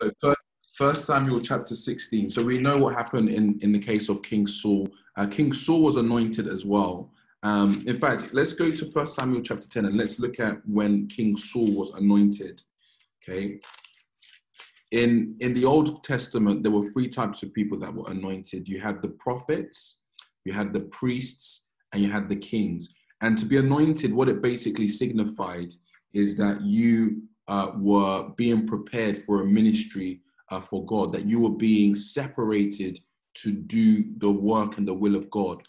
So first, first Samuel chapter 16. So we know what happened in, in the case of King Saul. Uh, King Saul was anointed as well. Um, in fact, let's go to First Samuel chapter 10 and let's look at when King Saul was anointed. Okay. In in the Old Testament, there were three types of people that were anointed. You had the prophets, you had the priests, and you had the kings. And to be anointed, what it basically signified is that you uh, were being prepared for a ministry uh, for God, that you were being separated to do the work and the will of God.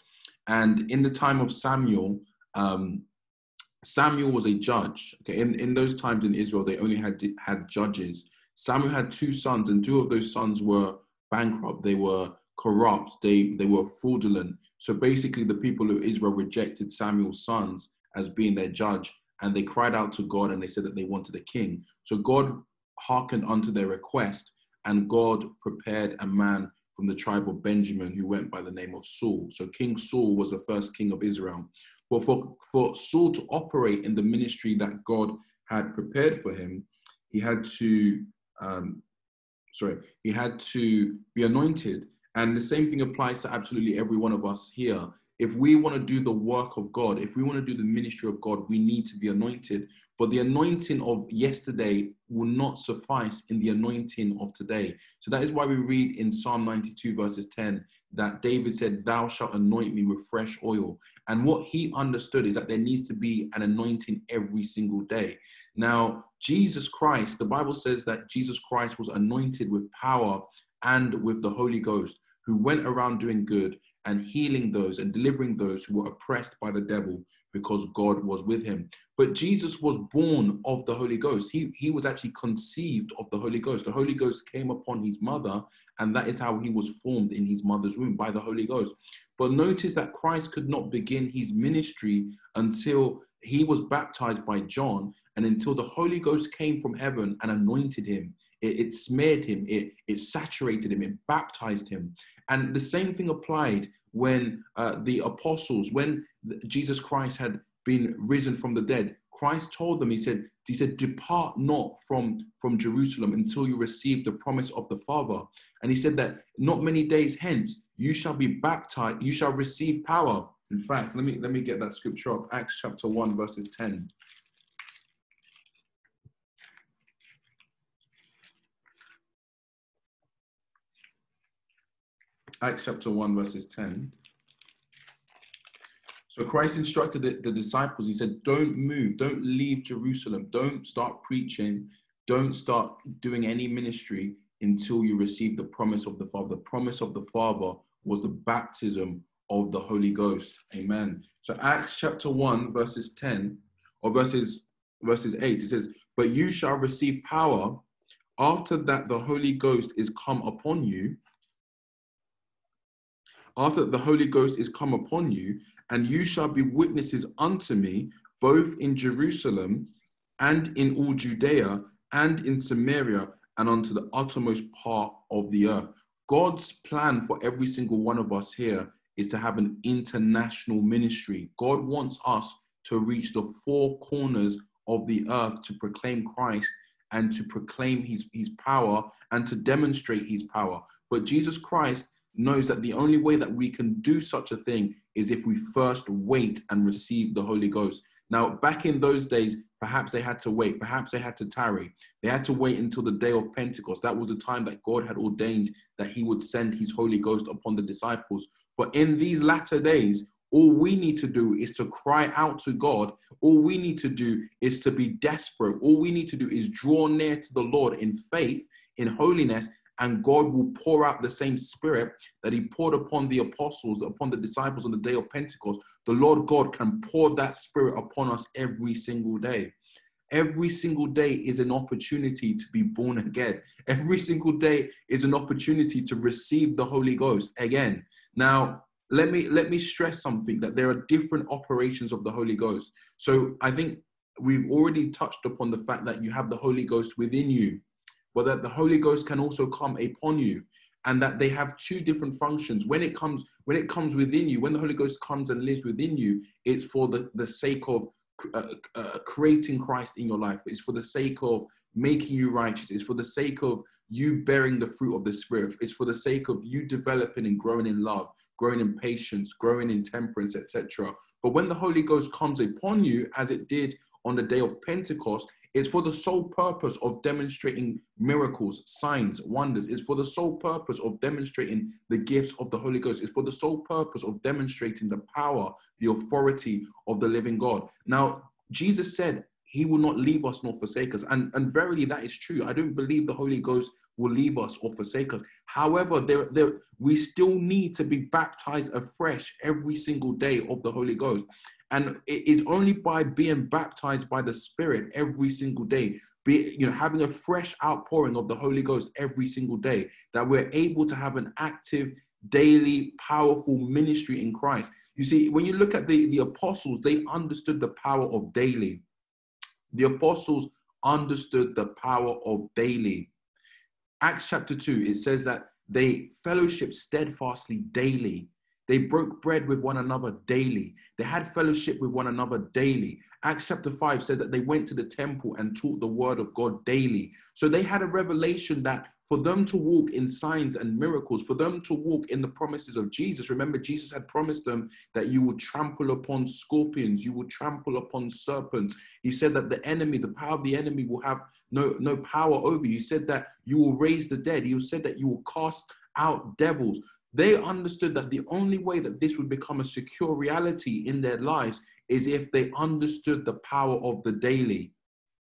And in the time of Samuel, um, Samuel was a judge. Okay, in, in those times in Israel, they only had had judges. Samuel had two sons, and two of those sons were bankrupt. They were corrupt. They they were fraudulent. So basically, the people of Israel rejected Samuel's sons as being their judge, and they cried out to God and they said that they wanted a king. So God hearkened unto their request, and God prepared a man from the tribe of Benjamin who went by the name of Saul. So King Saul was the first king of Israel. But for, for Saul to operate in the ministry that God had prepared for him, he had to, um, sorry, he had to be anointed. And the same thing applies to absolutely every one of us here if we want to do the work of God, if we want to do the ministry of God, we need to be anointed. But the anointing of yesterday will not suffice in the anointing of today. So that is why we read in Psalm 92, verses 10, that David said, Thou shalt anoint me with fresh oil. And what he understood is that there needs to be an anointing every single day. Now, Jesus Christ, the Bible says that Jesus Christ was anointed with power and with the Holy Ghost, who went around doing good and healing those and delivering those who were oppressed by the devil because God was with him. But Jesus was born of the Holy Ghost. He, he was actually conceived of the Holy Ghost. The Holy Ghost came upon his mother, and that is how he was formed in his mother's womb by the Holy Ghost. But notice that Christ could not begin his ministry until he was baptized by John and until the Holy Ghost came from heaven and anointed him. It, it smeared him, it, it saturated him, it baptized him. And the same thing applied when uh, the apostles, when Jesus Christ had been risen from the dead, Christ told them, He said, He said, Depart not from, from Jerusalem until you receive the promise of the Father. And he said that not many days hence you shall be baptized, you shall receive power. In fact, let me let me get that scripture up. Acts chapter 1, verses 10. Acts chapter 1, verses 10. So Christ instructed the, the, disciples, he said, Don't move, don't leave Jerusalem, don't start preaching, don't start doing any ministry until you receive the promise of the Father. The promise of the Father was the baptism of the Holy Ghost. Amen. So Acts chapter 1, verses 10, or verses verses 8, it says, But you shall receive power after that the Holy Ghost is come upon you after the Holy Ghost is come upon you, and you shall be witnesses unto me, both in Jerusalem and in all Judea and in Samaria and unto the uttermost part of the earth. God's plan for every single one of us here is to have an international ministry. God wants us to reach the four corners of the earth to proclaim Christ and to proclaim his, his power and to demonstrate his power. But Jesus Christ knows that the only way that we can do such a thing is if we first wait and receive the Holy Ghost. Now, back in those days, perhaps they had to wait, perhaps they had to tarry. They had to wait until the day of Pentecost. That was the time that God had ordained that He would send His Holy Ghost upon the disciples. But in these latter days, all we need to do is to cry out to God. All we need to do is to be desperate. All we need to do is draw near to the Lord in faith, in holiness, and God will pour out the same spirit that He poured upon the apostles, upon the disciples on the day of Pentecost. The Lord God can pour that spirit upon us every single day. Every single day is an opportunity to be born again. Every single day is an opportunity to receive the Holy Ghost again. Now, let me let me stress something that there are different operations of the Holy Ghost. So I think we've already touched upon the fact that you have the Holy Ghost within you but that the Holy Ghost can also come upon you and that they have two different functions when it comes when it comes within you when the holy ghost comes and lives within you it's for the, the sake of uh, uh, creating christ in your life it's for the sake of making you righteous. It's for the sake of you bearing the fruit of the Spirit. It's for the sake of you developing and growing in love, growing in patience, growing in temperance, etc. But when the Holy Ghost comes upon you, as it did on the day of Pentecost, it's for the sole purpose of demonstrating miracles, signs, wonders. It's for the sole purpose of demonstrating the gifts of the Holy Ghost. It's for the sole purpose of demonstrating the power, the authority of the living God. Now, Jesus said, he will not leave us nor forsake us. And, and verily, that is true. I don't believe the Holy Ghost will leave us or forsake us. However, there, there, we still need to be baptized afresh every single day of the Holy Ghost. And it is only by being baptized by the Spirit every single day, be you know, having a fresh outpouring of the Holy Ghost every single day, that we're able to have an active, daily, powerful ministry in Christ. You see, when you look at the, the apostles, they understood the power of daily. The apostles understood the power of daily. Acts chapter 2, it says that they fellowship steadfastly daily they broke bread with one another daily. They had fellowship with one another daily. Acts chapter 5 said that they went to the temple and taught the word of God daily. So they had a revelation that for them to walk in signs and miracles, for them to walk in the promises of Jesus. Remember, Jesus had promised them that you will trample upon scorpions, you will trample upon serpents. He said that the enemy, the power of the enemy, will have no, no power over you. He said that you will raise the dead. He said that you will cast out devils. They understood that the only way that this would become a secure reality in their lives is if they understood the power of the daily.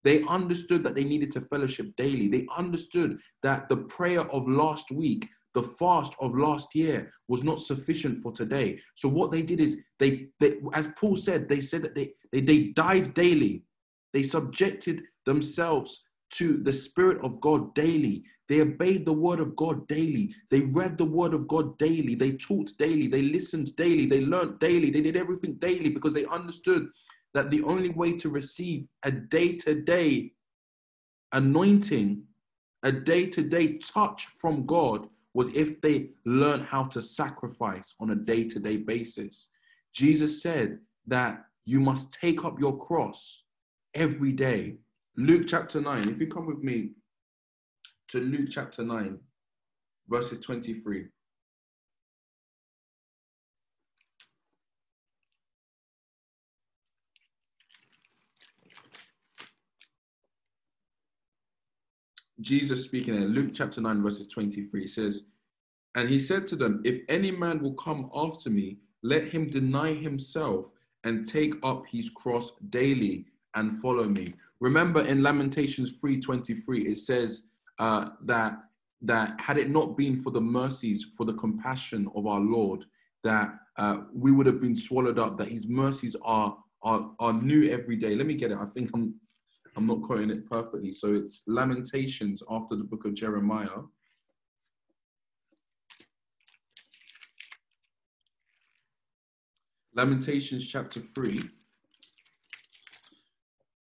They understood that they needed to fellowship daily. They understood that the prayer of last week, the fast of last year was not sufficient for today. So what they did is they, they as Paul said, they said that they, they, they died daily. They subjected themselves to the Spirit of God daily. They obeyed the word of God daily. They read the word of God daily. They taught daily. They listened daily. They learned daily. They did everything daily because they understood that the only way to receive a day to day anointing, a day to day touch from God was if they learned how to sacrifice on a day to day basis. Jesus said that you must take up your cross every day. Luke chapter 9, if you come with me to Luke chapter 9, verses 23. Jesus speaking in Luke chapter 9, verses 23 says, And he said to them, If any man will come after me, let him deny himself and take up his cross daily and follow me. Remember in Lamentations 3:23, it says, uh, that that had it not been for the mercies, for the compassion of our Lord, that uh, we would have been swallowed up. That His mercies are are are new every day. Let me get it. I think I'm I'm not quoting it perfectly. So it's Lamentations after the book of Jeremiah. Lamentations chapter 3,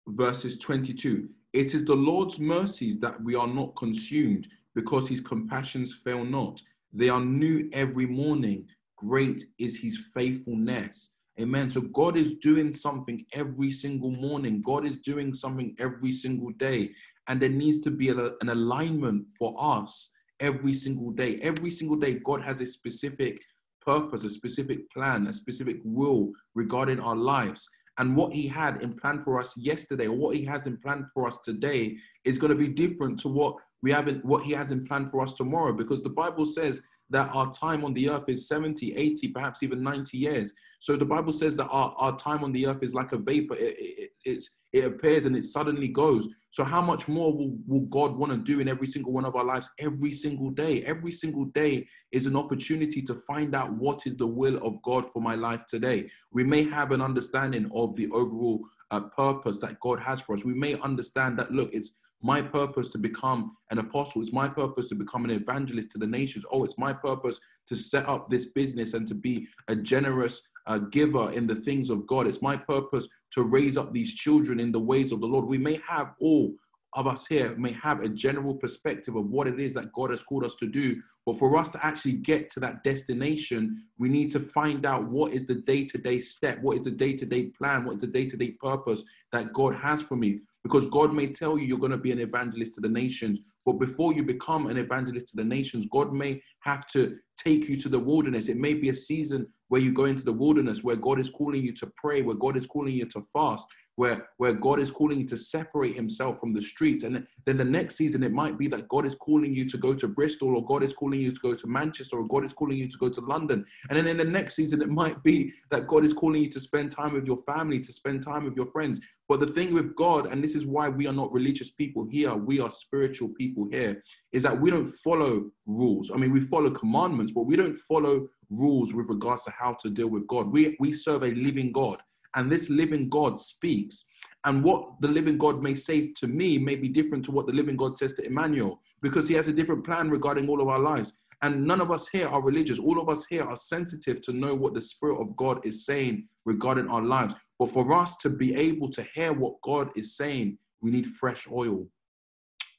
verses 22. It is the Lord's mercies that we are not consumed because his compassions fail not. They are new every morning. Great is his faithfulness. Amen. So God is doing something every single morning. God is doing something every single day. And there needs to be a, an alignment for us every single day. Every single day, God has a specific purpose, a specific plan, a specific will regarding our lives and what he had in plan for us yesterday or what he has in plan for us today is going to be different to what we have in, what he has in plan for us tomorrow. Because the bible says that our time on the earth is 70 80 perhaps even 90 years. So the bible says that our, our time on the earth is like a vapor. It, it, it's, it appears and it suddenly goes so how much more will, will god want to do in every single one of our lives every single day every single day is an opportunity to find out what is the will of god for my life today we may have an understanding of the overall uh, purpose that god has for us we may understand that look it's my purpose to become an apostle. It's my purpose to become an evangelist to the nations. Oh, it's my purpose to set up this business and to be a generous uh, giver in the things of God. It's my purpose to raise up these children in the ways of the Lord. We may have all of us here may have a general perspective of what it is that God has called us to do. But for us to actually get to that destination, we need to find out what is the day to day step, what is the day to day plan, what is the day to day purpose that God has for me. Because God may tell you you're going to be an evangelist to the nations, but before you become an evangelist to the nations, God may have to take you to the wilderness. It may be a season where you go into the wilderness, where God is calling you to pray, where God is calling you to fast where where God is calling you to separate himself from the streets. And then the next season, it might be that God is calling you to go to Bristol, or God is calling you to go to Manchester, or God is calling you to go to London. And then in the next season, it might be that God is calling you to spend time with your family, to spend time with your friends. But the thing with God, and this is why we are not religious people here, we are spiritual people here, is that we don't follow rules. I mean, we follow commandments, but we don't follow rules with regards to how to deal with God. We, we serve a living God and this living God speaks. And what the living God may say to me may be different to what the living God says to Emmanuel, because he has a different plan regarding all of our lives. And none of us here are religious. All of us here are sensitive to know what the Spirit of God is saying regarding our lives. But for us to be able to hear what God is saying, we need fresh oil.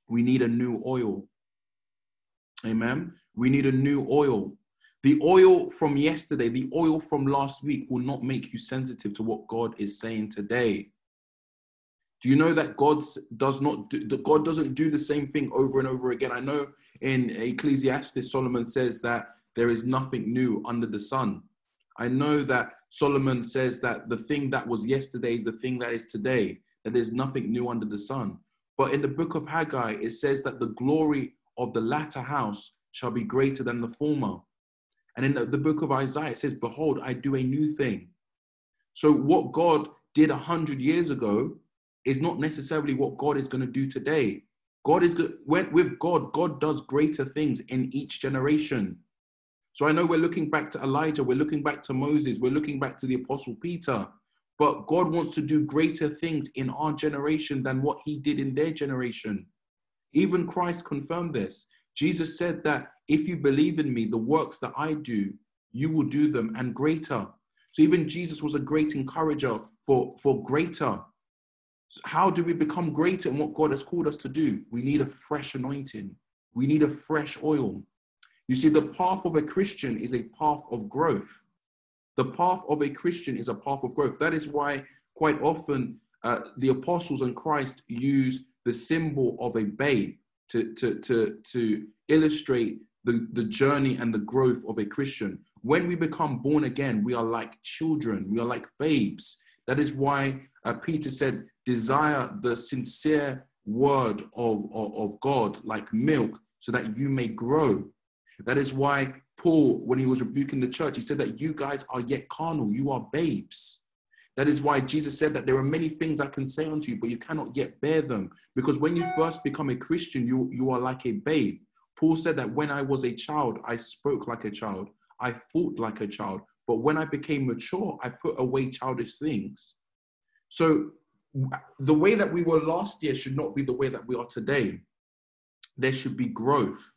We need a new oil. Amen. We need a new oil. The oil from yesterday, the oil from last week will not make you sensitive to what God is saying today. Do you know that God does not do, that God doesn't do the same thing over and over again? I know in Ecclesiastes, Solomon says that there is nothing new under the sun. I know that Solomon says that the thing that was yesterday is the thing that is today, that there's nothing new under the sun. But in the book of Haggai, it says that the glory of the latter house shall be greater than the former. And in the book of Isaiah, it says, Behold, I do a new thing. So, what God did a hundred years ago is not necessarily what God is going to do today. God is good. With God, God does greater things in each generation. So I know we're looking back to Elijah, we're looking back to Moses, we're looking back to the Apostle Peter, but God wants to do greater things in our generation than what he did in their generation. Even Christ confirmed this. Jesus said that if you believe in me, the works that I do, you will do them and greater. So even Jesus was a great encourager for, for greater. So how do we become greater in what God has called us to do? We need a fresh anointing. We need a fresh oil. You see, the path of a Christian is a path of growth. The path of a Christian is a path of growth. That is why quite often uh, the apostles and Christ use the symbol of a babe to, to, to, to illustrate the, the journey and the growth of a Christian. When we become born again, we are like children, we are like babes. That is why uh, Peter said, desire the sincere word of, of, of God like milk so that you may grow. That is why Paul, when he was rebuking the church, he said that you guys are yet carnal, you are babes. That is why Jesus said that there are many things I can say unto you, but you cannot yet bear them. Because when you first become a Christian, you, you are like a babe. Paul said that when I was a child, I spoke like a child, I thought like a child. But when I became mature, I put away childish things. So the way that we were last year should not be the way that we are today. There should be growth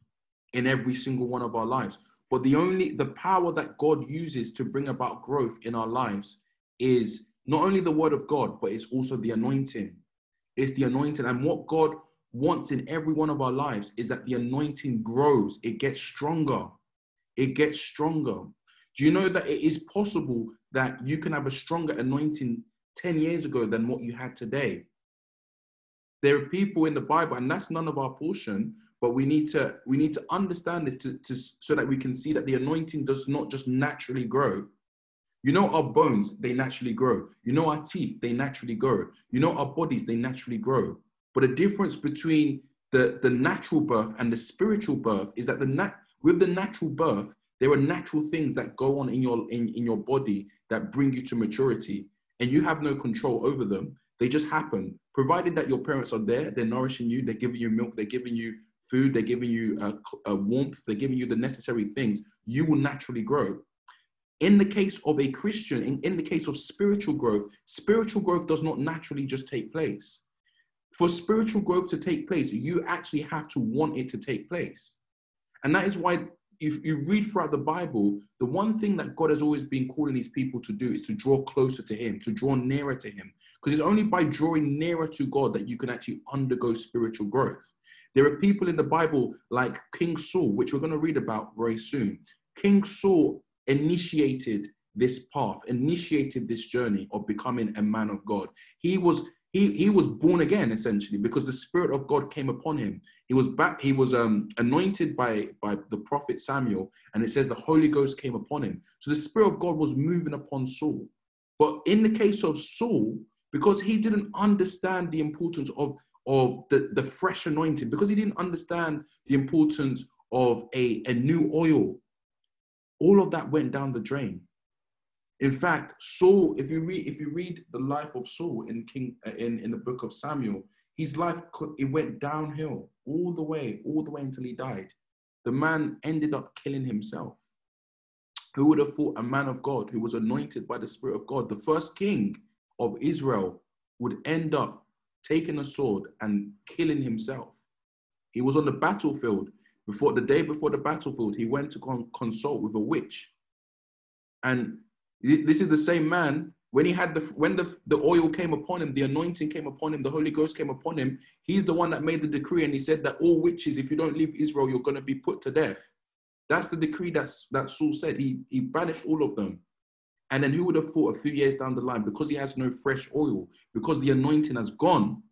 in every single one of our lives. But the only the power that God uses to bring about growth in our lives is not only the word of God, but it's also the anointing. It's the anointing. And what God wants in every one of our lives is that the anointing grows, it gets stronger. It gets stronger. Do you know that it is possible that you can have a stronger anointing 10 years ago than what you had today? There are people in the Bible, and that's none of our portion, but we need to we need to understand this to, to so that we can see that the anointing does not just naturally grow, you know, our bones, they naturally grow. You know, our teeth, they naturally grow. You know, our bodies, they naturally grow. But the difference between the, the natural birth and the spiritual birth is that the nat- with the natural birth, there are natural things that go on in your in, in your body that bring you to maturity, and you have no control over them. They just happen, provided that your parents are there, they're nourishing you, they're giving you milk, they're giving you food, they're giving you a, a warmth, they're giving you the necessary things. You will naturally grow. In the case of a Christian, in, in the case of spiritual growth, spiritual growth does not naturally just take place. For spiritual growth to take place, you actually have to want it to take place. And that is why if you read throughout the Bible, the one thing that God has always been calling these people to do is to draw closer to Him, to draw nearer to Him. Because it's only by drawing nearer to God that you can actually undergo spiritual growth. There are people in the Bible like King Saul, which we're going to read about very soon. King Saul initiated this path, initiated this journey of becoming a man of God. He was he, he was born again essentially because the spirit of God came upon him. He was back, he was um, anointed by, by the prophet Samuel, and it says the Holy Ghost came upon him. So the spirit of God was moving upon Saul. But in the case of Saul, because he didn't understand the importance of, of the, the fresh anointing, because he didn't understand the importance of a, a new oil, all of that went down the drain. In fact, Saul, if you read if you read the life of Saul in King uh, in, in the book of Samuel, his life it went downhill all the way, all the way until he died. The man ended up killing himself. Who would have thought a man of God who was anointed by the Spirit of God, the first king of Israel, would end up taking a sword and killing himself? He was on the battlefield before the day before the battlefield. He went to consult with a witch, and this is the same man when he had the when the, the oil came upon him, the anointing came upon him, the Holy Ghost came upon him. He's the one that made the decree, and he said that all witches, if you don't leave Israel, you're going to be put to death. That's the decree that's that Saul said. He he banished all of them. And then who would have thought a few years down the line, because he has no fresh oil, because the anointing has gone,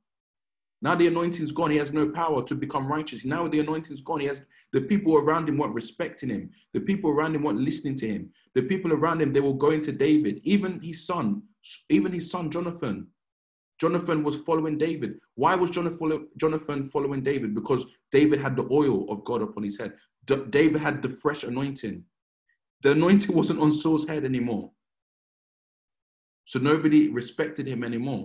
now the anointing's gone. He has no power to become righteous. Now the anointing's gone. He has the people around him weren't respecting him. The people around him weren't listening to him. The people around him, they were going to David. Even his son, even his son Jonathan. Jonathan was following David. Why was Jonathan following David? Because David had the oil of God upon his head. David had the fresh anointing. The anointing wasn't on Saul's head anymore. So nobody respected him anymore.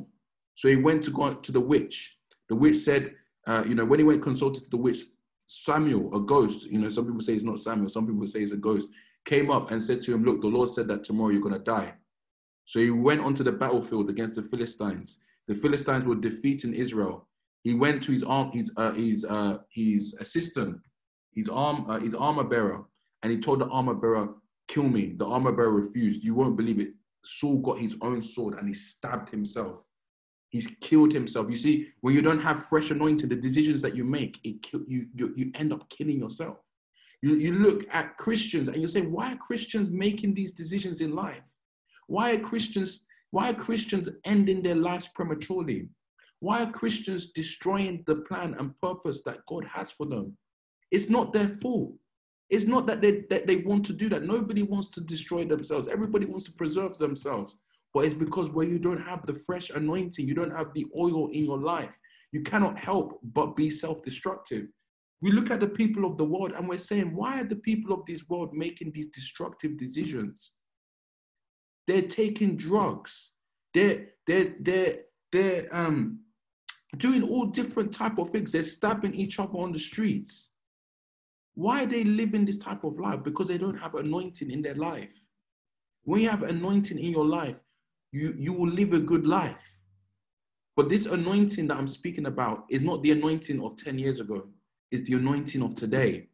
So he went to go to the witch the witch said, uh, you know, when he went consulted to the witch, Samuel, a ghost, you know, some people say it's not Samuel, some people say it's a ghost, came up and said to him, Look, the Lord said that tomorrow you're going to die. So he went onto the battlefield against the Philistines. The Philistines were defeating Israel. He went to his arm, his uh, his uh, his assistant, his arm, uh, his armor bearer, and he told the armor bearer, "Kill me." The armor bearer refused. You won't believe it. Saul got his own sword and he stabbed himself. He's killed himself. You see, when you don't have fresh anointing, the decisions that you make, it kill, you, you, you end up killing yourself. You, you look at Christians and you say, why are Christians making these decisions in life? Why are Christians, why are Christians ending their lives prematurely? Why are Christians destroying the plan and purpose that God has for them? It's not their fault. It's not that they, that they want to do that. Nobody wants to destroy themselves. Everybody wants to preserve themselves but it's because where you don't have the fresh anointing, you don't have the oil in your life, you cannot help but be self destructive. We look at the people of the world and we're saying, why are the people of this world making these destructive decisions? They're taking drugs. They're, they're, they're, they're um, doing all different type of things. They're stabbing each other on the streets. Why are they living this type of life? Because they don't have anointing in their life. When you have anointing in your life, you, you will live a good life. But this anointing that I'm speaking about is not the anointing of 10 years ago. It's the anointing of today.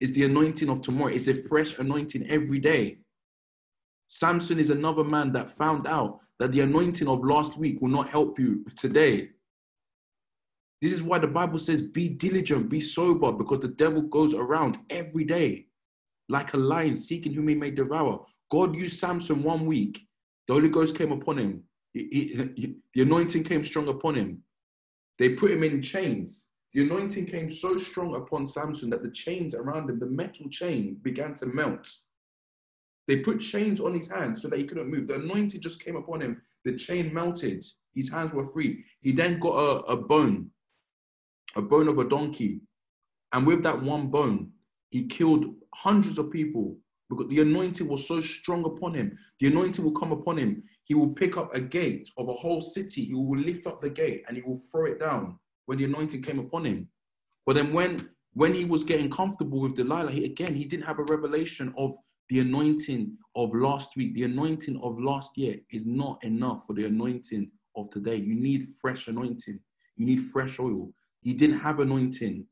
It's the anointing of tomorrow. It's a fresh anointing every day. Samson is another man that found out that the anointing of last week will not help you today. This is why the Bible says, be diligent, be sober, because the devil goes around every day like a lion seeking whom he may devour. God used Samson one week the Holy Ghost came upon him. He, he, the anointing came strong upon him. They put him in chains. The anointing came so strong upon Samson that the chains around him, the metal chain, began to melt. They put chains on his hands so that he couldn't move. The anointing just came upon him. The chain melted. His hands were free. He then got a, a bone, a bone of a donkey. And with that one bone, he killed hundreds of people because the anointing was so strong upon him. The anointing will come upon him. He will pick up a gate of a whole city. He will lift up the gate and he will throw it down when the anointing came upon him. But then when when he was getting comfortable with Delilah, he, again he didn't have a revelation of the anointing of last week. The anointing of last year is not enough for the anointing of today. You need fresh anointing. You need fresh oil. He didn't have anointing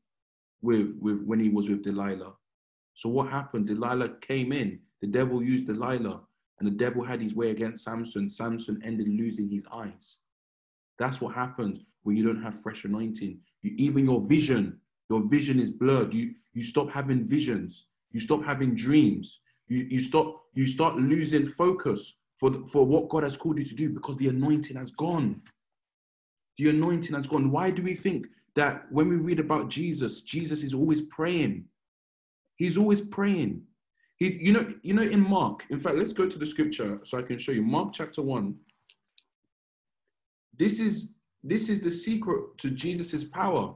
with, with when he was with Delilah. So what happened? Delilah came in. The devil used Delilah, and the devil had his way against Samson. Samson ended losing his eyes. That's what happens when you don't have fresh anointing. You, even your vision, your vision is blurred. You you stop having visions. You stop having dreams. You you stop you start losing focus for for what God has called you to do because the anointing has gone. The anointing has gone. Why do we think that when we read about Jesus, Jesus is always praying? He's always praying. He, you know, you know, in Mark, in fact, let's go to the scripture so I can show you. Mark chapter one. This is this is the secret to Jesus's power.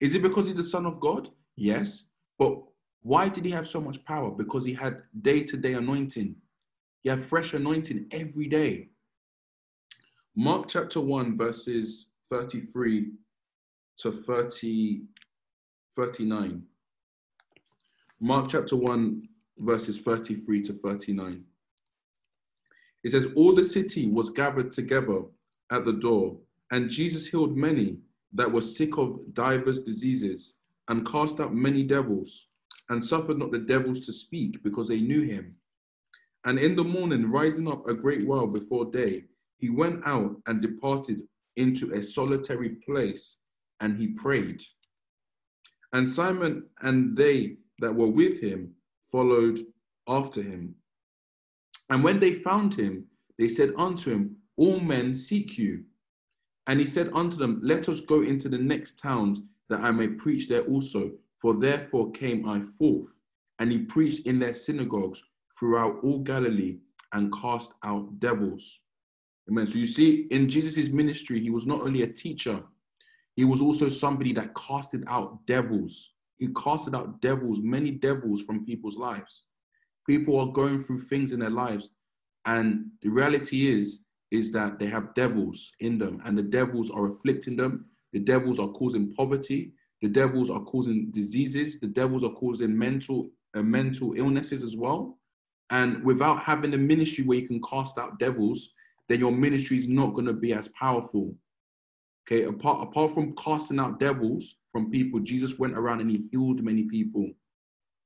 Is it because he's the Son of God? Yes. But why did he have so much power? Because he had day-to-day anointing. He had fresh anointing every day. Mark chapter 1, verses 33 to 30, 39. Mark chapter 1, verses 33 to 39. It says, All the city was gathered together at the door, and Jesus healed many that were sick of divers diseases, and cast out many devils, and suffered not the devils to speak, because they knew him. And in the morning, rising up a great while before day, he went out and departed into a solitary place and he prayed. And Simon and they that were with him followed after him. And when they found him, they said unto him, All men seek you. And he said unto them, Let us go into the next towns that I may preach there also. For therefore came I forth. And he preached in their synagogues throughout all Galilee and cast out devils. Amen. So you see, in Jesus' ministry, he was not only a teacher, he was also somebody that casted out devils. He casted out devils, many devils from people's lives. People are going through things in their lives, and the reality is, is that they have devils in them, and the devils are afflicting them. The devils are causing poverty. The devils are causing diseases. The devils are causing mental uh, mental illnesses as well. And without having a ministry where you can cast out devils, then your ministry is not going to be as powerful. Okay, apart, apart from casting out devils from people, Jesus went around and he healed many people.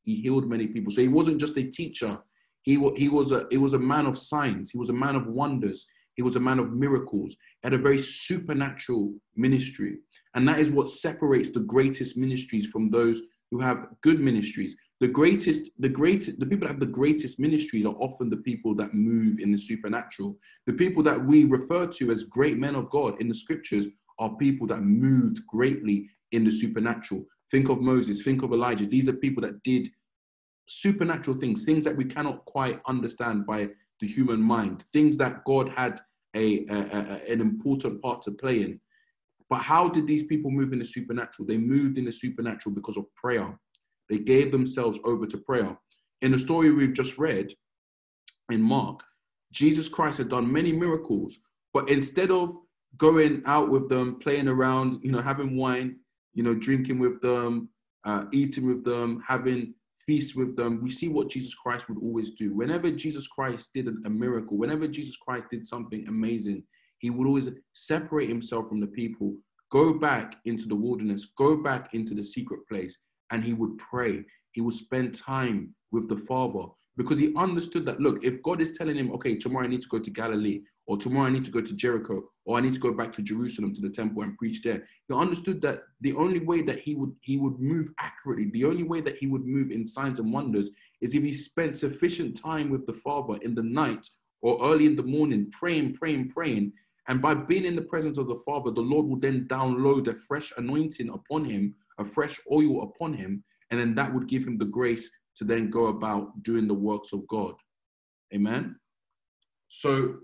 He healed many people. So he wasn't just a teacher. He, he, was a, he was a man of signs. He was a man of wonders. He was a man of miracles. He had a very supernatural ministry. And that is what separates the greatest ministries from those who have good ministries the greatest, the greatest, the people that have the greatest ministries are often the people that move in the supernatural. The people that we refer to as great men of God in the scriptures are people that moved greatly in the supernatural. Think of Moses, think of Elijah. These are people that did supernatural things, things that we cannot quite understand by the human mind, things that God had a, a, a, an important part to play in. But how did these people move in the supernatural? They moved in the supernatural because of prayer. They gave themselves over to prayer. In the story we've just read in Mark, Jesus Christ had done many miracles, but instead of going out with them, playing around, you know, having wine, you know, drinking with them, uh, eating with them, having feasts with them, we see what Jesus Christ would always do. Whenever Jesus Christ did a miracle, whenever Jesus Christ did something amazing, he would always separate himself from the people, go back into the wilderness, go back into the secret place, and he would pray. He would spend time with the Father because he understood that, look, if God is telling him, okay, tomorrow I need to go to Galilee, or tomorrow I need to go to Jericho, or I need to go back to Jerusalem to the temple and preach there, he understood that the only way that he would he would move accurately, the only way that he would move in signs and wonders is if he spent sufficient time with the Father in the night or early in the morning, praying, praying, praying. And by being in the presence of the Father, the Lord will then download a fresh anointing upon him a fresh oil upon him, and then that would give him the grace to then go about doing the works of God. Amen. So,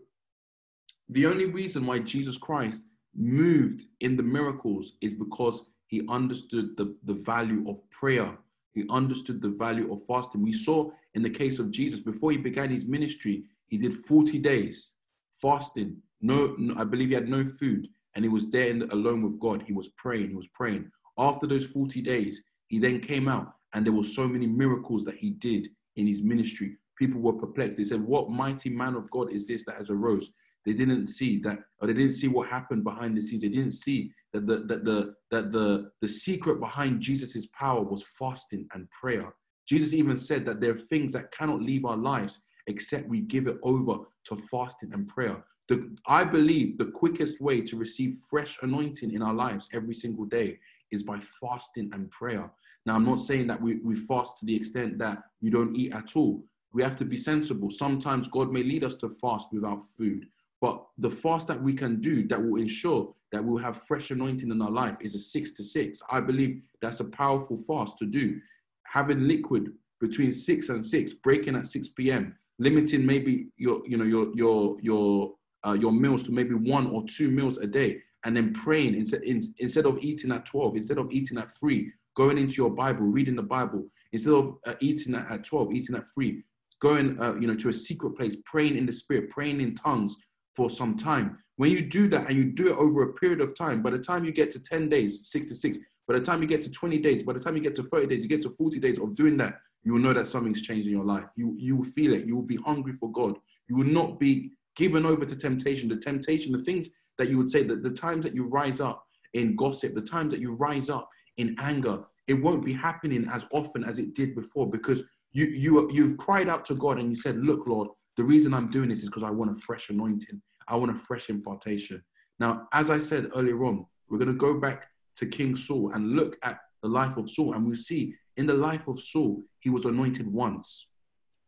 the only reason why Jesus Christ moved in the miracles is because he understood the, the value of prayer. He understood the value of fasting. We saw in the case of Jesus, before he began his ministry, he did 40 days fasting. No, no I believe he had no food, and he was there the, alone with God. He was praying, he was praying. After those 40 days, he then came out and there were so many miracles that he did in his ministry. People were perplexed. They said, What mighty man of God is this that has arose? They didn't see that, or they didn't see what happened behind the scenes. They didn't see that the that the that the the secret behind Jesus' power was fasting and prayer. Jesus even said that there are things that cannot leave our lives except we give it over to fasting and prayer. The, I believe the quickest way to receive fresh anointing in our lives every single day is by fasting and prayer. Now, I'm not saying that we, we fast to the extent that you don't eat at all. We have to be sensible. Sometimes God may lead us to fast without food. But the fast that we can do that will ensure that we'll have fresh anointing in our life is a six to six. I believe that's a powerful fast to do. Having liquid between six and six, breaking at 6 p.m., limiting maybe your, you know, your your your uh, your meals to maybe one or two meals a day, and then praying instead in, instead of eating at 12, instead of eating at three, going into your Bible, reading the Bible, instead of uh, eating at, at 12, eating at three, going uh, you know to a secret place, praying in the Spirit, praying in tongues for some time. When you do that and you do it over a period of time, by the time you get to 10 days, six to six, by the time you get to 20 days, by the time you get to 30 days, you get to 40 days of doing that, you will know that something's changed in your life. You you will feel it. You will be hungry for God. You will not be given over to temptation. The temptation, the things that you would say, that the times that you rise up in gossip, the times that you rise up in anger, it won't be happening as often as it did before because you you you've cried out to God and you said, "Look, Lord, the reason I'm doing this is because I want a fresh anointing. I want a fresh impartation." Now, as I said earlier on, we're going to go back to King Saul and look at the life of Saul, and we see in the life of Saul, he was anointed once.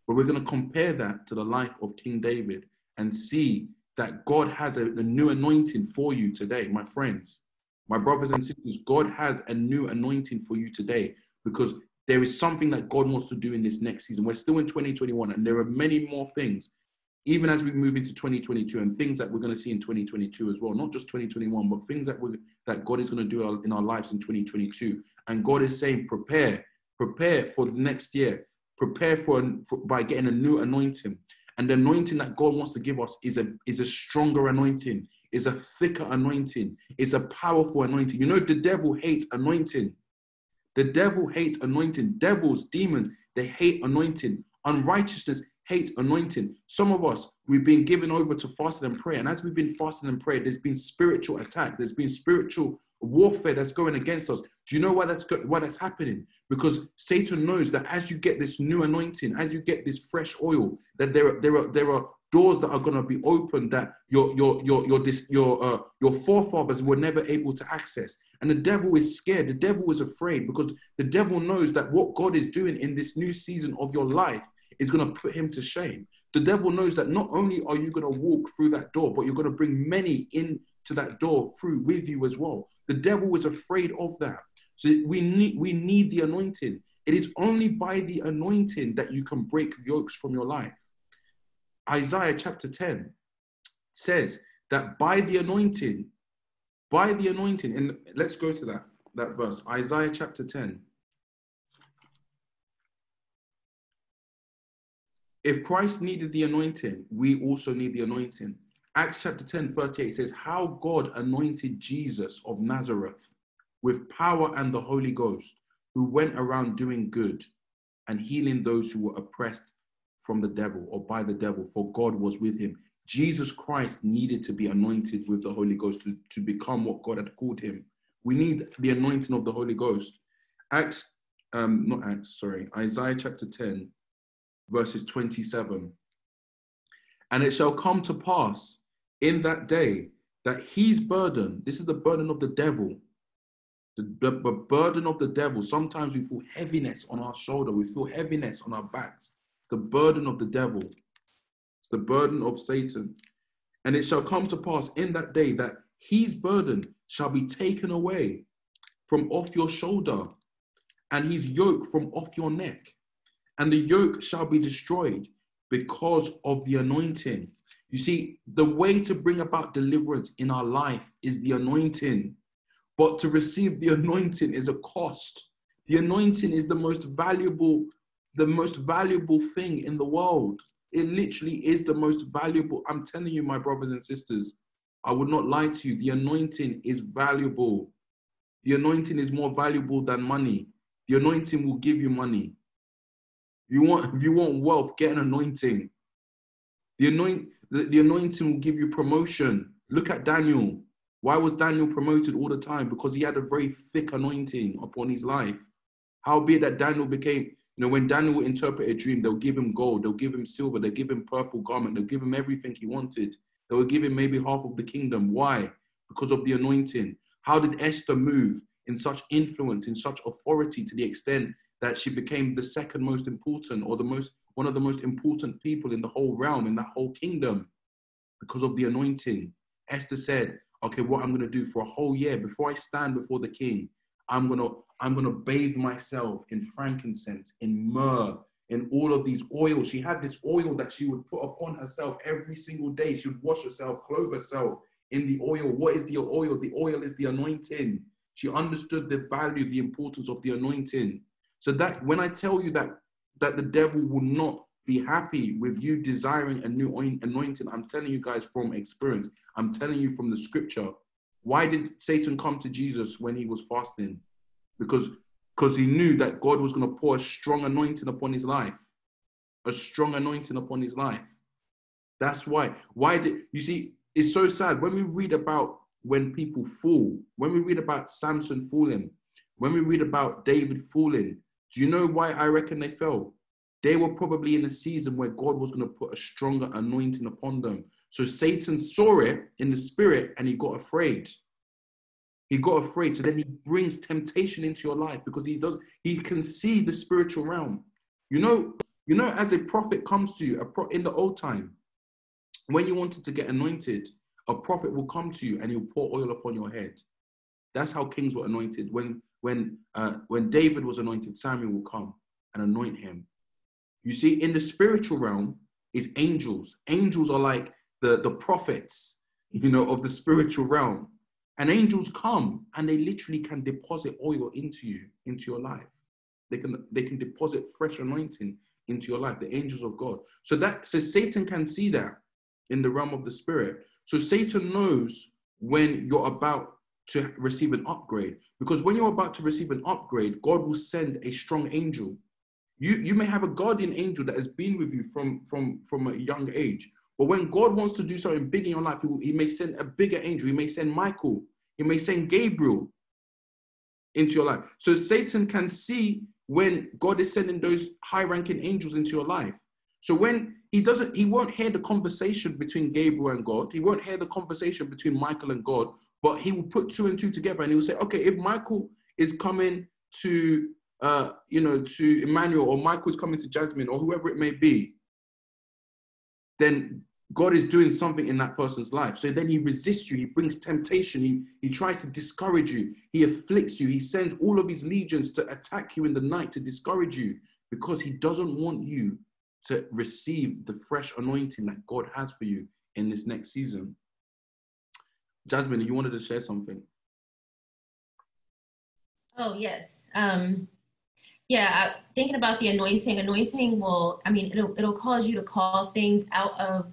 But we're going to compare that to the life of King David and see that God has a, a, new anointing for you today, my friends, my brothers and sisters. God has a new anointing for you today because there is something that God wants to do in this next season. We're still in 2021, and there are many more things, even as we move into 2022, and things that we're going to see in 2022 as well. Not just 2021, but things that we that God is going to do in our lives in 2022. And God is saying, prepare, prepare for the next year, prepare for, for by getting a new anointing. And the anointing that God wants to give us is a is a stronger anointing, is a thicker anointing, is a powerful anointing. You know, the devil hates anointing. The devil hates anointing. Devils, demons, they hate anointing. Unrighteousness hates anointing. Some of us, we've been given over to fasting and prayer. And as we've been fasting and prayer, there's been spiritual attack. There's been spiritual warfare that's going against us. Do you know why that's why that's happening? Because Satan knows that as you get this new anointing, as you get this fresh oil, that there are there are there are doors that are going to be opened that your your your your your uh, your forefathers were never able to access. And the devil is scared. The devil is afraid because the devil knows that what God is doing in this new season of your life is going to put him to shame. The devil knows that not only are you going to walk through that door, but you're going to bring many into that door through with you as well. The devil is afraid of that. So we need we need the anointing. It is only by the anointing that you can break yokes from your life. Isaiah chapter 10 says that by the anointing, by the anointing, and let's go to that, that verse, Isaiah chapter 10. If Christ needed the anointing, we also need the anointing. Acts chapter 10, 38 says, How God anointed Jesus of Nazareth with power and the Holy Ghost, who went around doing good and healing those who were oppressed from the devil or by the devil, for God was with him. Jesus Christ needed to be anointed with the Holy Ghost to, to become what God had called him. We need the anointing of the Holy Ghost. Acts, um, not Acts, sorry, Isaiah chapter 10, verses 27. And it shall come to pass in that day that his burden, this is the burden of the devil, the, the, the, burden of the devil. Sometimes we feel heaviness on our shoulder, we feel heaviness on our backs. The burden of the devil, it's the burden of Satan. And it shall come to pass in that day that his burden shall be taken away from off your shoulder and his yoke from off your neck. And the yoke shall be destroyed because of the anointing. You see, the way to bring about deliverance in our life is the anointing. But to receive the anointing is a cost. The anointing is the most valuable, the most valuable thing in the world. It literally is the most valuable. I'm telling you, my brothers and sisters, I would not lie to you. The anointing is valuable. The anointing is more valuable than money. The anointing will give you money. You want, if you want wealth, get an anointing. The, anoint, the, the anointing will give you promotion. Look at Daniel. Why was Daniel promoted all the time? Because he had a very thick anointing upon his life. Howbeit that Daniel became, You know, when Daniel interpret a dream, they'll give him gold, they'll give him silver, they'll give him purple garment, they'll give him everything he wanted. They will give him maybe half of the kingdom. Why? Because of the anointing. How did Esther move in such influence, in such authority to the extent that she became the second most important or the most one of the most important people in the whole realm, in that whole kingdom? Because of the anointing. Esther said, okay, what I'm going to do for a whole year before I stand before the king, I'm going to I'm going to bathe myself in frankincense, in myrrh, in all of these oils. She had this oil that she would put upon herself every single day. She would wash herself, clothe herself in the oil. What is the oil? The oil is the anointing. She understood the value, the importance of the anointing. So that when I tell you that that the devil will not be happy with you desiring a new anointing, I'm telling you guys from experience. I'm telling you from the scripture. Why did Satan come to Jesus when he was fasting? Because because he knew that God was going to pour a strong anointing upon his life, a strong anointing upon his life. That's why. Why did you see? It's so sad when we read about when people fall, when we read about Samson falling, when we read about David falling. Do you know why I reckon they fell? They were probably in a season where God was going to put a stronger anointing upon them. So Satan saw it in the spirit and he got afraid. He got afraid. So then he brings temptation into your life because he does, he can see the spiritual realm. You know, you know, as a prophet comes to you, a pro, in the old time, when you wanted to get anointed, a prophet will come to you and he'll pour oil upon your head. That's how kings were anointed. When when uh, when David was anointed, Samuel will come and anoint him. You see, in the spiritual realm is angels. Angels are like the the prophets, you know, of the spiritual realm. And angels come and they literally can deposit oil into you, into your life. They can they can deposit fresh anointing into your life, the angels of God. So that so Satan can see that in the realm of the spirit. So Satan knows when you're about to receive an upgrade. Because when you're about to receive an upgrade, God will send a strong angel. You, you may have a guardian angel that has been with you from, from, from a young age. But when God wants to do something big in your life, he, may send a bigger angel. He may send Michael. He may send Gabriel into your life. So Satan can see when God is sending those high ranking angels into your life. So when he doesn't, he won't hear the conversation between Gabriel and God. He won't hear the conversation between Michael and God, but he will put two and two together and he will say, okay, if Michael is coming to, uh, you know, to Emmanuel or Michael is coming to Jasmine or whoever it may be, then God is doing something in that person's life. So then he resists you. He brings temptation. He, he tries to discourage you. He afflicts you. He sends all of his legions to attack you in the night to discourage you because he doesn't want you to receive the fresh anointing that God has for you in this next season. Jasmine, you wanted to share something. Oh, yes. Um, yeah, thinking about the anointing, anointing will, I mean, it'll, it'll cause you to call things out of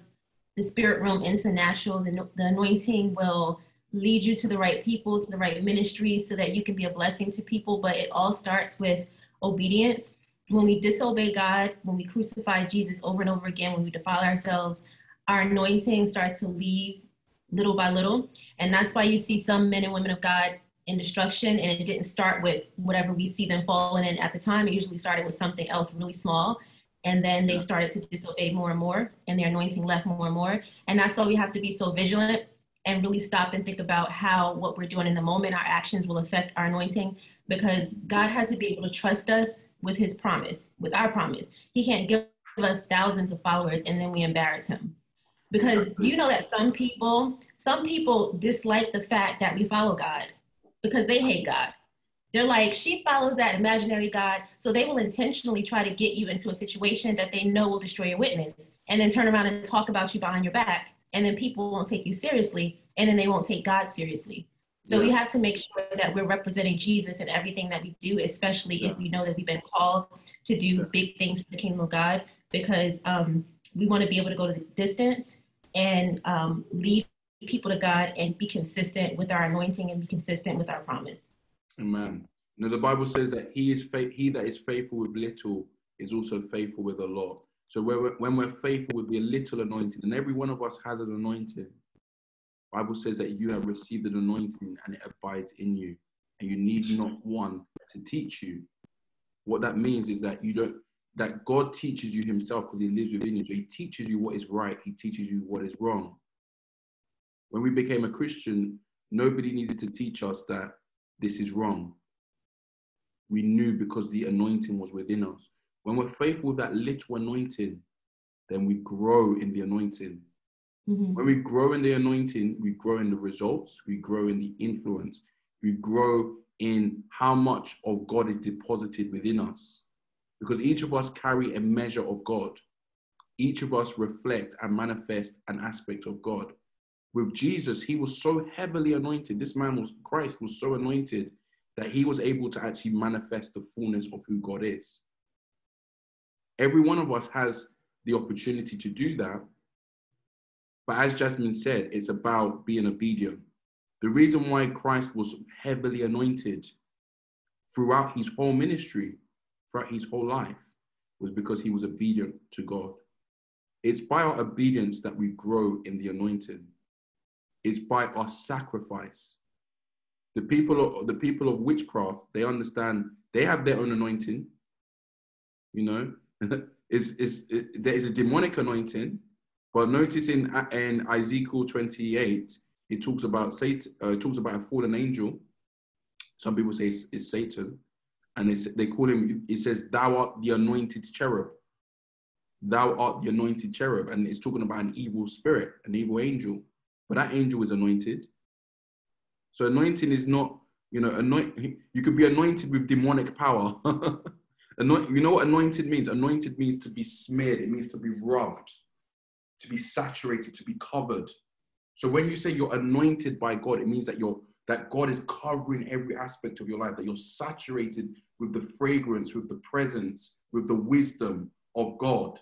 the spirit realm into the natural. The, anointing will lead you to the right people, to the right ministry, so that you can be a blessing to people. But it all starts with obedience when we disobey God, when we crucify Jesus over and over again, when we defile ourselves, our anointing starts to leave little by little. And that's why you see some men and women of God in destruction. And it didn't start with whatever we see them falling in at the time. It usually started with something else really small. And then they started to disobey more and more, and their anointing left more and more. And that's why we have to be so vigilant and really stop and think about how what we're doing in the moment, our actions will affect our anointing, because God has to be able to trust us with his promise, with our promise. He can't give us thousands of followers and then we embarrass him. Because do you know that some people, some people dislike the fact that we follow God because they hate God. They're like, she follows that imaginary God, so they will intentionally try to get you into a situation that they know will destroy your witness, and then turn around and talk about you behind your back, and then people won't take you seriously, and then they won't take God seriously. So yeah. we have to make sure that we're representing Jesus in everything that we do, especially yeah. if we know that we've been called to do yeah. big things for the kingdom of God, because um, we want to be able to go to the distance and um, lead people to God and be consistent with our anointing and be consistent with our promise. Amen. Now the Bible says that he is fa- he that is faithful with little is also faithful with a lot. So when we're faithful with the little anointing, and every one of us has an anointing, Bible says that you have received an anointing and it abides in you, and you need not one to teach you. what that means is that you don't that God teaches you himself because he lives within you. So he teaches you what is right, he teaches you what is wrong. When we became a Christian, nobody needed to teach us that this is wrong. We knew because the anointing was within us. When we're faithful with that little anointing, then we grow in the anointing. Mm-hmm. When we grow in the anointing, we grow in the results, we grow in the influence, we grow in how much of God is deposited within us. Because each of us carry a measure of God. Each of us reflect and manifest an aspect of God. With Jesus, he was so heavily anointed. This man was Christ was so anointed that he was able to actually manifest the fullness of who God is. Every one of us has the opportunity to do that. But as Jasmine said, it's about being obedient. The reason why Christ was heavily anointed throughout his whole ministry, throughout his whole life, was because he was obedient to God. It's by our obedience that we grow in the anointing. It's by our sacrifice. The people of the people of witchcraft, they understand they have their own anointing. You know, it's, it's, it, there is a demonic anointing, but notice in, in Ezekiel 28, it talks about Satan, uh, it talks about a fallen angel. Some people say it's, it's Satan, and they call him, it says, Thou art the anointed cherub. Thou art the anointed cherub. And it's talking about an evil spirit, an evil angel. But that angel is anointed. So anointing is not, you know, anoint, you could be anointed with demonic power. Anoint, you know what anointed means? Anointed means to be smeared, it means to be rubbed, to be saturated, to be covered. So when you say you're anointed by God, it means that you're that God is covering every aspect of your life, that you're saturated with the fragrance, with the presence, with the wisdom of God.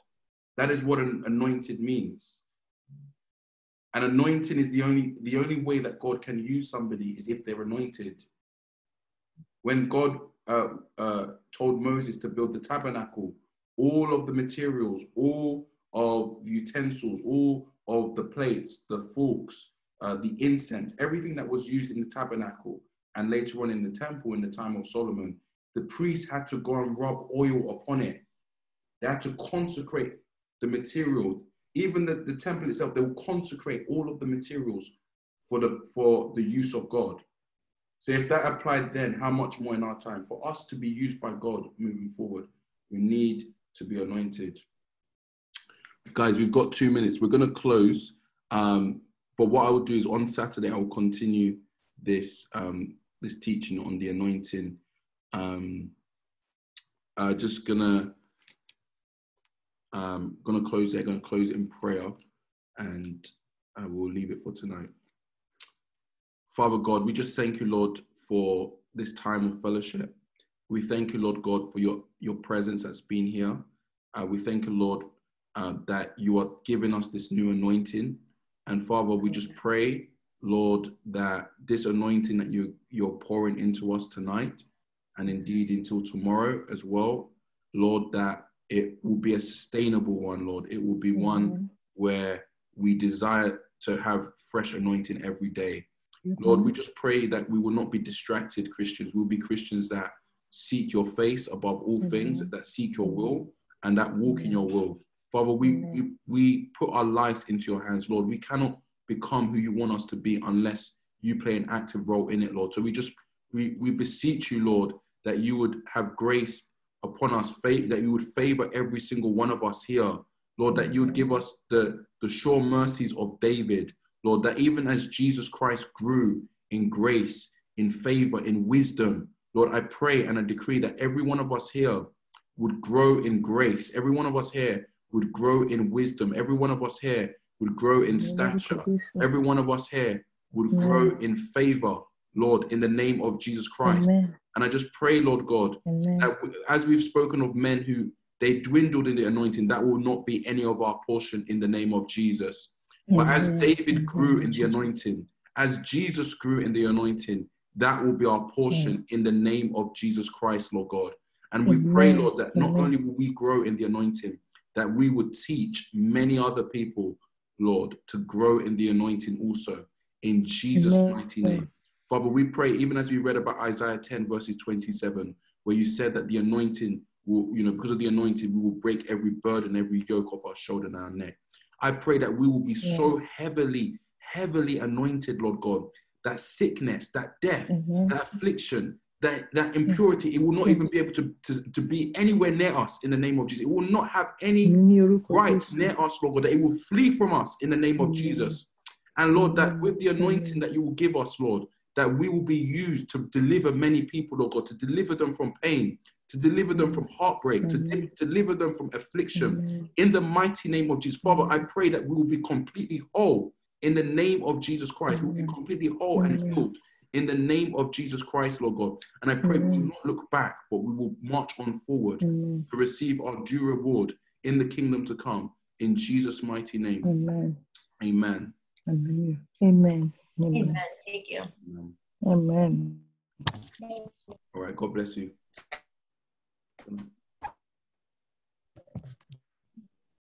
That is what an anointed means. An anointing is the only the only way that God can use somebody is if they're anointed. When God uh, uh, told Moses to build the tabernacle, all of the materials, all of utensils, all of the plates, the forks, uh, the incense, everything that was used in the tabernacle and later on in the temple in the time of Solomon, the priests had to go and rub oil upon it. They had to consecrate the material. Even the, the temple itself, they will consecrate all of the materials for the for the use of God. So if that applied then, how much more in our time? For us to be used by God moving forward, we need to be anointed. Guys, we've got two minutes. We're going to close. Um, but what I will do is on Saturday, I will continue this um, this teaching on the anointing. Um, uh, just gonna um, gonna close there. Gonna close it in prayer, and I will leave it for tonight. Father God, we just thank you, Lord, for this time of fellowship. We thank you, Lord God, for your, your presence that's been here. Uh, we thank you, Lord, uh, that you are giving us this new anointing. And Father, we just pray, Lord, that this anointing that you, you're pouring into us tonight, and indeed until tomorrow as well, Lord, that it will be a sustainable one, Lord. It will be one where we desire to have fresh anointing every day. Mm-hmm. Lord, we just pray that we will not be distracted Christians. We'll be Christians that seek your face above all mm-hmm. things, that seek your will, and that walk in your will. Father, we, we, we put our lives into your hands, Lord. We cannot become who you want us to be unless you play an active role in it, Lord. So we just, we, we beseech you, Lord, that you would have grace upon us, that you would favor every single one of us here. Lord, that you would give us the, the sure mercies of David, Lord, that even as Jesus Christ grew in grace, in favor, in wisdom, Lord, I pray and I decree that every one of us here would grow in grace. Every one of us here would grow in wisdom. Every one of us here would grow in stature. Every one of us here would grow in favor, Lord, in the name of Jesus Christ. Amen. And I just pray, Lord God, Amen. that as we've spoken of men who they dwindled in the anointing, that will not be any of our portion in the name of Jesus. But as David grew in the anointing, as Jesus grew in the anointing, that will be our portion in the name of Jesus Christ, Lord God. And we pray, Lord, that not only will we grow in the anointing, that we would teach many other people, Lord, to grow in the anointing also, in Jesus' mighty name. Father, we pray, even as we read about Isaiah 10, verses 27, where you said that the anointing will, you know, because of the anointing, we will break every burden, every yoke off our shoulder and our neck. I pray that we will be yeah. so heavily, heavily anointed, Lord God, that sickness, that death, mm-hmm. that affliction, that, that impurity, it will not even be able to, to, to be anywhere near us in the name of Jesus. It will not have any right near us, Lord God, that it will flee from us in the name of Jesus. And Lord, that with the anointing that you will give us, Lord, that we will be used to deliver many people, Lord God, to deliver them from pain, to deliver them from heartbreak, to mm-hmm. de- deliver them from affliction. Mm-hmm. In the mighty name of Jesus. Father, I pray that we will be completely whole in the name of Jesus Christ. We will be mm-hmm. completely whole and healed in the name of Jesus Christ, Lord God. And I pray we will not look back, but we will march on forward to receive our due reward in the kingdom to come. In Jesus' mighty name. Amen. Amen. Amen. Amen. Amen. Thank you. Amen. All right. God bless you.